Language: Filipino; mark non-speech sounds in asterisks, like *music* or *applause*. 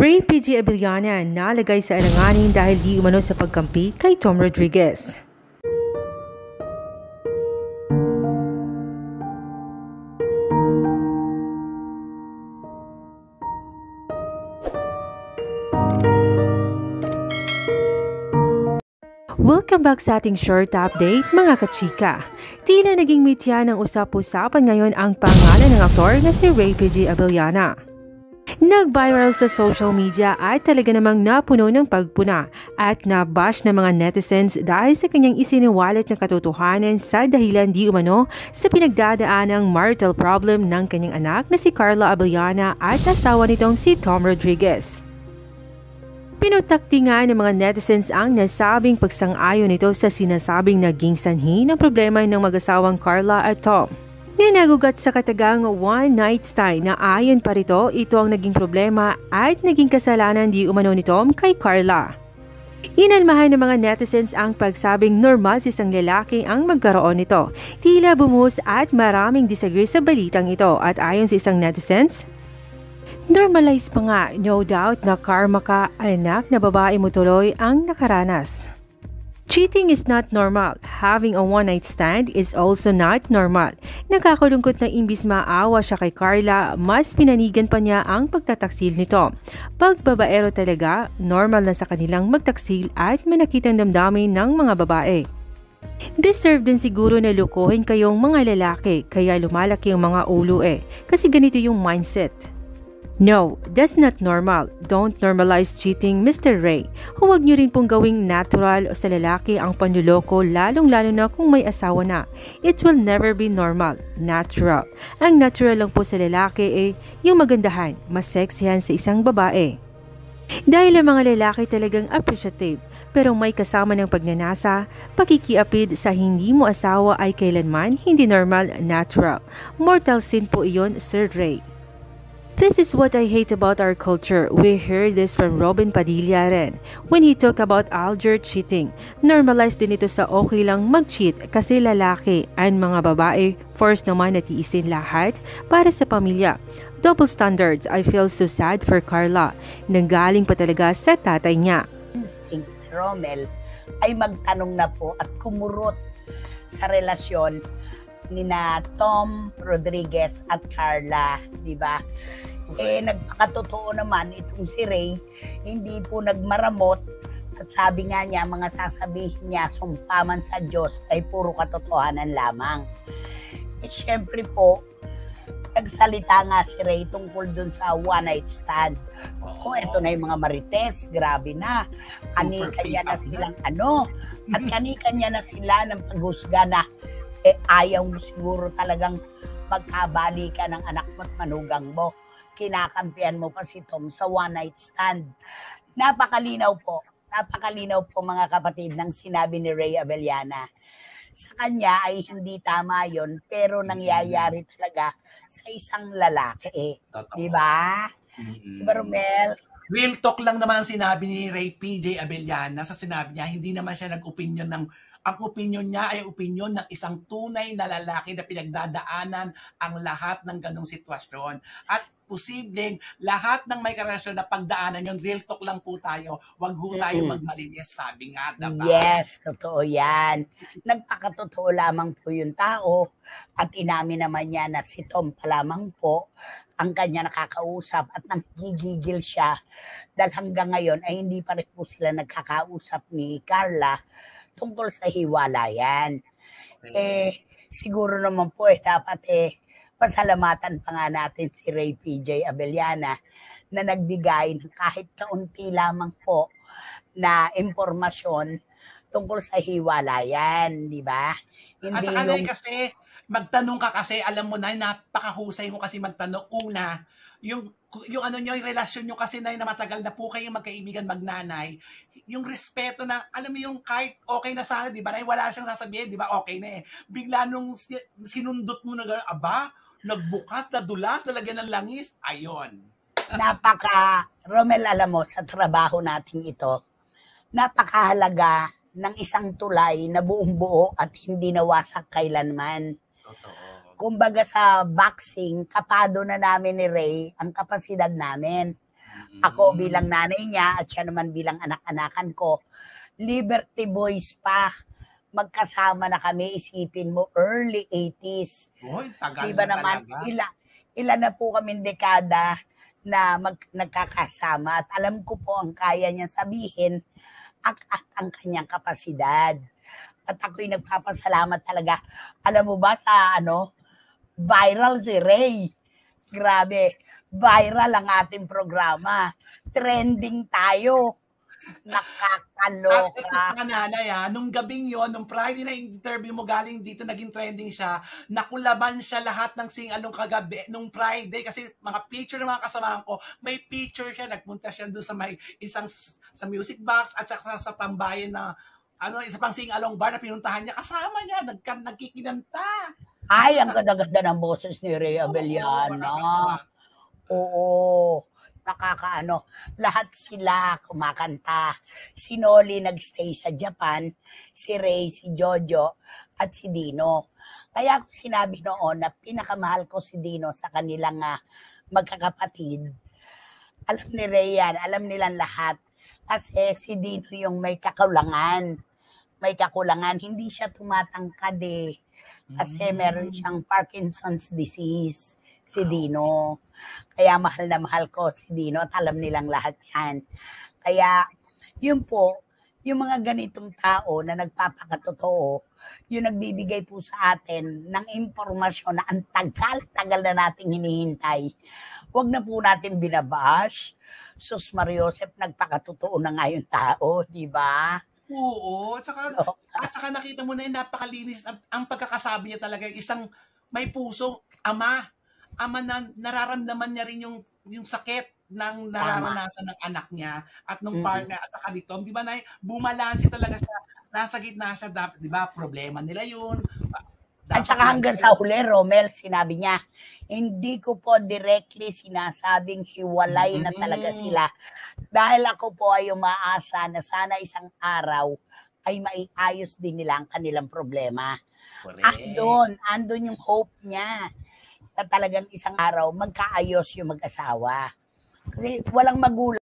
Ray PG Abiliana nalagay sa alanganin dahil di umano sa pagkampi kay Tom Rodriguez. Welcome back sa ating short update mga kachika. Tila naging mitya ng usap-usapan ngayon ang pangalan ng aktor na si Ray PG Abiliana. Nag-viral sa social media at talaga namang napuno ng pagpuna at nabash ng mga netizens dahil sa kanyang isiniwalat na katotohanan sa dahilan di umano sa pinagdadaan ng marital problem ng kanyang anak na si Carla Abiliana at asawa nitong si Tom Rodriguez. Pinutakti nga ng mga netizens ang nasabing pagsang-ayon nito sa sinasabing naging sanhi ng problema ng mag-asawang Carla at Tom. Ninagugat sa katagang one-night stand na ayon pa rito ito ang naging problema at naging kasalanan di umano ni Tom kay Carla. Inalmahan ng mga netizens ang pagsabing normal si isang lalaki ang magkaroon nito. Tila bumuhos at maraming disagree sa balitang ito at ayon sa isang netizens, Normalize pa nga, no doubt na karma ka anak na babae mo tuloy ang nakaranas. Cheating is not normal. Having a one-night stand is also not normal. Nakakulungkot na imbis maawa siya kay Carla, mas pinanigan pa niya ang pagtataksil nito. Pagbabaero talaga, normal na sa kanilang magtaksil at manakitang damdamin ng mga babae. Deserve din siguro na lukuhin kayong mga lalaki kaya lumalaki ang mga ulo eh. Kasi ganito yung mindset. No, that's not normal. Don't normalize cheating, Mr. Ray. Huwag niyo rin pong gawing natural sa lalaki ang panluloko lalong-lalo na kung may asawa na. It will never be normal, natural. Ang natural lang po sa lalaki ay yung magandahan, mas sexihan sa isang babae. Dahil ang mga lalaki talagang appreciative, pero may kasama ng pagnanasa, pakikiapid sa hindi mo asawa ay kailanman hindi normal, natural. Mortal sin po iyon, Sir Ray. This is what I hate about our culture. We heard this from Robin Padilla rin when he talked about Alger cheating. Normalized din ito sa okay lang mag-cheat kasi lalaki and mga babae force naman na tiisin lahat para sa pamilya. Double standards. I feel so sad for Carla. Nanggaling pa talaga sa tatay niya. instinct Rommel ay magtanong na po at kumurot sa relasyon ni na Tom Rodriguez at Carla, di ba? Eh, nagpakatotoo naman itong si Ray, hindi po nagmaramot at sabi nga niya, mga sasabihin niya, sumpaman sa Diyos ay puro katotohanan lamang. Eh, syempre po, nagsalita nga si Ray tungkol dun sa one night stand. Oh, eto na yung mga marites, grabe na. Kani-kanya na silang ano, at kani-kanya na sila ng paghusga na eh, ayaw mo siguro talagang magkabali ka ng anak mo at manugang mo. Kinakampihan mo pa si Tom sa one night stand. Napakalinaw po, napakalinaw po mga kapatid ng sinabi ni Ray Abellana. Sa kanya ay hindi tama yon pero nangyayari talaga sa isang lalaki. Totoo. Di ba? Mm-mm. Di ba, Romel? Real talk lang naman ang sinabi ni Ray PJ Abellana sa sinabi niya, hindi naman siya nag-opinion ng ang opinion niya ay opinion ng isang tunay na lalaki na pinagdadaanan ang lahat ng ganong sitwasyon. At posibleng lahat ng may karelasyon na pagdaanan yun, real talk lang po tayo, wag ho tayo Mm-mm. magmalinis, sabi nga, diba? Yes, totoo yan. Nagpakatotoo lamang po yung tao at inamin naman niya na si Tom pa lamang po ang kanya nakakausap at nanggigigil siya dahil hanggang ngayon ay hindi pa rin po sila nagkakausap ni Carla tungkol sa hiwalayan. Eh, siguro naman po eh, dapat eh, pasalamatan pa nga natin si Ray PJ Abellana na nagbigay ng kahit kaunti lamang po na impormasyon tungkol sa hiwalayan, di ba? At Hindi saka yung, kasi, magtanong ka kasi, alam mo na, napakahusay mo kasi magtanong. Una, yung yung ano nyo, yung relasyon nyo kasi na, na matagal na po kayong magkaibigan magnanay, yung respeto na, alam mo yung kahit okay na sana, di ba, na wala siyang sasabihin, di ba, okay na eh. Bigla nung si- sinundot mo na gano'n, aba, nagbukas, nadulas, nalagyan ng langis, ayon. *laughs* napaka, Romel, alam mo, sa trabaho nating ito, napakahalaga ng isang tulay na buong buo at hindi nawasak kailanman. Totoo. Kumbaga sa boxing, kapado na namin ni Ray ang kapasidad namin. Ako Mm. bilang nanay niya at siya naman bilang anak-anakan ko. Liberty Boys pa. Magkasama na kami, isipin mo, early 80s. Uy, tagal Diba na naman, talaga. ila, ilan na po kami dekada na mag, nagkakasama at alam ko po ang kaya niya sabihin at, at ang kanyang kapasidad. At ako'y nagpapasalamat talaga. Alam mo ba sa ano, viral si Ray. Grabe, viral ang ating programa. Trending tayo. At ito Nakakaloka. pa nanay ha, nung gabing yon, nung Friday na interview mo galing dito, naging trending siya, nakulaban siya lahat ng sing-along kagabi, nung Friday, kasi mga picture ng mga kasamahan ko, may picture siya, nagpunta siya doon sa may isang, sa music box, at saka sa, tambayan na, ano, isa pang sing-along bar na pinuntahan niya, kasama niya, nagka, nagkikinanta. Ay, ang ganda-ganda ng boses ni Ray Oo, Abellana. nakakatawa. Oo. Nakakaano. Lahat sila kumakanta. Si Noli nagstay sa Japan, si Ray, si Jojo, at si Dino. Kaya ako sinabi noon na pinakamahal ko si Dino sa kanilang ah, magkakapatid. Alam ni Ray yan, alam nilang lahat. Kasi si Dino yung may kakulangan. May kakulangan. Hindi siya tumatangkad eh. Kasi Mm. meron siyang Parkinson's disease, si Dino. Kaya mahal na mahal ko si Dino at alam nilang lahat yan. Kaya, yun po, yung mga ganitong tao na nagpapakatotoo, yung nagbibigay po sa atin ng impormasyon na ang tagal-tagal na nating hinihintay. Huwag na po natin binabash. Sus Mariosep, nagpakatotoo na nga yung tao, di ba? Oo, *laughs* at saka, at saka nakita mo na yung napakalinis, ang, ang pagkakasabi niya talaga, isang may puso, ama, ama na nararamdaman niya rin yung, yung sakit ng nararanasan ng anak niya at nung Mm. partner at saka ni Tom, di ba na bumalansi talaga siya, nasa gitna siya, dapat, di ba, problema nila yun. At Dapat saka sila- hanggang sa huli, Romel, sinabi niya, hindi ko po directly sinasabing hiwalay na talaga sila. Dahil ako po ay umaasa na sana isang araw ay maiayos din nila ang kanilang problema. Correct. Andun, andun yung hope niya na talagang isang araw magkaayos yung mag-asawa. Kasi walang magulang